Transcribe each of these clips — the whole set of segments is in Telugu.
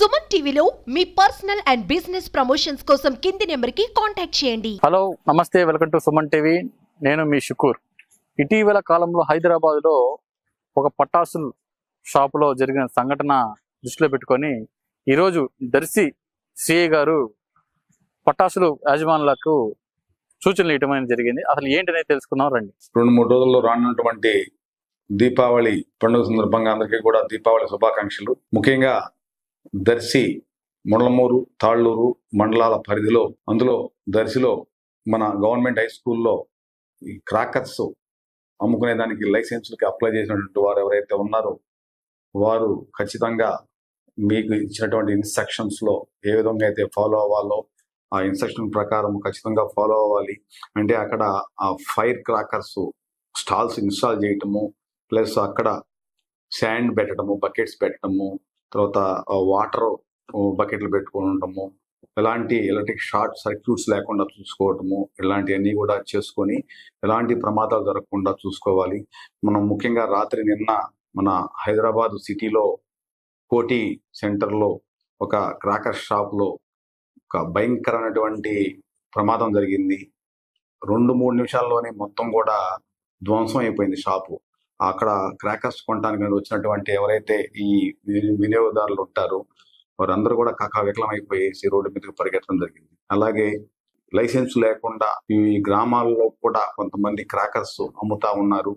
సుమన్ టీవీలో మీ పర్సనల్ అండ్ బిజినెస్ ప్రమోషన్స్ కోసం కింది నెంబర్కి కాంటాక్ట్ చేయండి. హలో నమస్తే వెల్కమ్ టు సుమన్ టీవీ. నేను మీ షుకూర్. ఇటీవల కాలంలో హైదరాబాద్లో ఒక పటాసుల్ షాపులో జరిగిన సంఘటన దృష్టిలో పెట్టుకొని ఈరోజు దర్శి సిఐ గారు పటాసులు యాజమానులకు సూచనలు ఇవ్వడం జరిగింది. అసలు ఏంటనేది తెలుసుకుందాం రండి. రెండు మూడు రోజుల్లో రానున్నటువంటి దీపావళి పండుగ సందర్భంగా అందరికీ కూడా దీపావళి శుభాకాంక్షలు. ముఖ్యంగా దర్శి ముళ్ళమూరు తాళ్ళూరు మండలాల పరిధిలో అందులో దర్శిలో మన గవర్నమెంట్ హై స్కూల్లో ఈ క్రాకర్స్ అమ్ముకునే దానికి లైసెన్సులకి అప్లై చేసినటువంటి వారు ఎవరైతే ఉన్నారో వారు ఖచ్చితంగా మీకు ఇచ్చినటువంటి ఇన్స్ట్రక్షన్స్లో ఏ విధంగా అయితే ఫాలో అవ్వాలో ఆ ఇన్స్ట్రక్షన్ ప్రకారం ఖచ్చితంగా ఫాలో అవ్వాలి. అంటే అక్కడ ఆ ఫైర్ క్రాకర్స్ స్టాల్స్ ఇన్స్టాల్ చేయటము ప్లస్ అక్కడ శాండ్ పెట్టడము బకెట్స్ పెట్టడము తర్వాత వాటర్ బకెట్లు పెట్టుకోవడము ఎలాంటి ఎలక్ట్రిక్ షార్ట్ సర్క్యూట్స్ లేకుండా చూసుకోవటము ఇలాంటివన్నీ కూడా చేసుకొని ఎలాంటి ప్రమాదాలు జరగకుండా చూసుకోవాలి. మనం ముఖ్యంగా రాత్రి నిన్న మన హైదరాబాద్ సిటీలో కోటి సెంటర్లో ఒక క్రాకర్ షాప్లో ఒక భయంకరమైనటువంటి ప్రమాదం జరిగింది. రెండు మూడు నిమిషాల్లోనే మొత్తం కూడా ధ్వంసం అయిపోయింది షాపు. అక్కడ క్రాకర్స్ కొనడానికి వచ్చినటువంటి ఎవరైతే ఈ వి- వినియోగదారులు ఉంటారో వారందరూ కూడా కాకా వికలం అయిపోయేసి రోడ్డు మీదకి పరిగెత్తడం జరిగింది. అలాగే లైసెన్స్ లేకుండా ఈ గ్రామాల్లో కూడా కొంతమంది క్రాకర్స్ అమ్ముతా ఉన్నారు.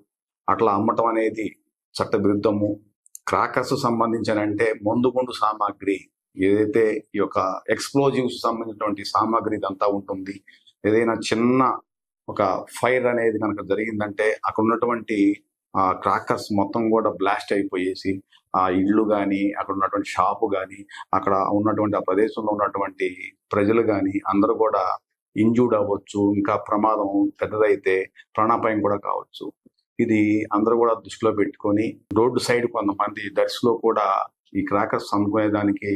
అట్లా అమ్మటం అనేది చట్టవిరుద్ధము. క్రాకర్స్ సంబంధించిన అంటే ముందు ముందు సామాగ్రి ఏదైతే ఈ యొక్క ఎక్స్ప్లోజివ్స్ సంబంధించినటువంటి సామాగ్రి ఇదంతా ఉంటుంది. ఏదైనా చిన్న ఒక ఫైర్ అనేది కనుక జరిగిందంటే అక్కడ ఉన్నటువంటి ఆ క్రాకర్స్ మొత్తం కూడా బ్లాస్ట్ అయిపోయేసి ఆ ఇల్లు కానీ అక్కడ ఉన్నటువంటి షాపు కానీ అక్కడ ఉన్నటువంటి ఆ ప్రదేశంలో ఉన్నటువంటి ప్రజలు కానీ అందరూ కూడా ఇంజూర్డ్ అవ్వచ్చు ఇంకా ప్రమాదం పెద్దదైతే ప్రాణాపాయం కూడా కావచ్చు. ఇది అందరూ కూడా దృష్టిలో పెట్టుకొని రోడ్డు సైడ్ కొంతమంది దర్శిలో కూడా ఈ క్రాకర్స్ అమ్ముకునేదానికి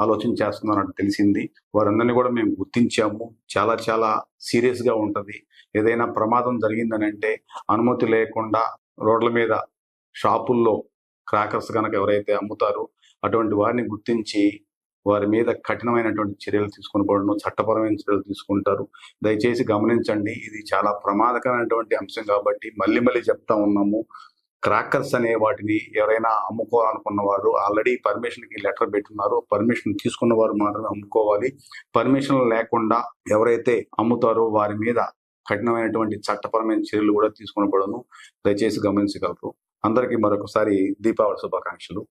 ఆలోచన చేస్తున్నారని తెలిసింది. వారందరినీ కూడా మేము గుర్తించాము. చాలా చాలా సీరియస్ ఉంటుంది ఉంటది. ఏదైనా ప్రమాదం జరిగిందని అంటే అనుమతి లేకుండా రోడ్ల మీద షాపుల్లో క్రాకర్స్ కనుక ఎవరైతే అమ్ముతారో అటువంటి వారిని గుర్తించి వారి మీద కఠినమైనటువంటి చర్యలు తీసుకుని చట్టపరమైన చర్యలు తీసుకుంటారు. దయచేసి గమనించండి ఇది చాలా ప్రమాదకరమైనటువంటి అంశం కాబట్టి మళ్ళీ మళ్ళీ చెప్తా ఉన్నాము. క్రాకర్స్ అనే వాటిని ఎవరైనా అమ్ముకోవాలనుకున్న వారు ఆల్రెడీ పర్మిషన్కి లెటర్ పెట్టున్నారు. పర్మిషన్ తీసుకున్న వారు మాత్రమే అమ్ముకోవాలి. పర్మిషన్ లేకుండా ఎవరైతే అమ్ముతారో వారి మీద కఠినమైనటువంటి చట్టపరమైన చర్యలు కూడా తీసుకునబడను. దయచేసి గమనించగలరు. అందరికీ మరొకసారి దీపావళి శుభాకాంక్షలు.